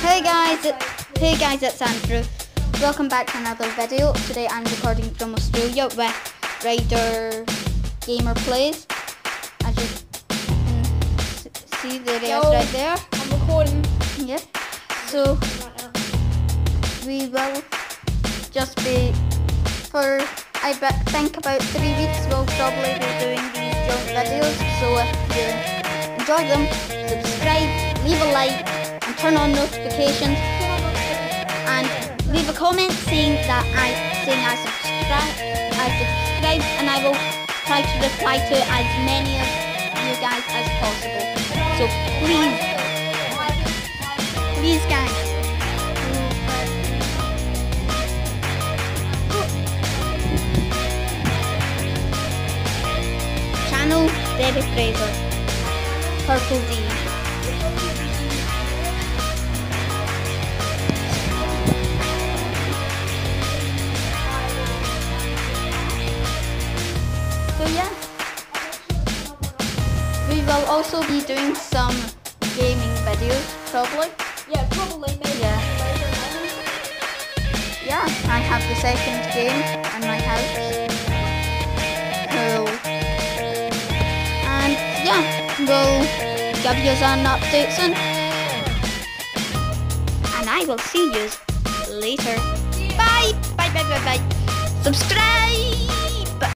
Hey guys, hey guys, it's Andrew. Welcome back to another video. Today I'm recording from Australia with Ryder Gamer Plays. As you can see, there he is right there. I'm recording Yeah. So we will just be for I bet think about three weeks. We'll probably be doing these joint videos. So if you enjoy them, subscribe, leave a like, turn on notifications. and leave a comment saying that I saying I subscribe I subscribe and I will try to reply to as many of you guys as possible. So please, please guys. Channel David Fraser. Purple D. yeah, we will also be doing some gaming videos probably. Yeah, probably maybe Yeah. later. Yeah, I have the second game in my house. Cool. And yeah, we'll give you an update soon. And I will see you later. Bye. Bye bye bye bye. Subscribe.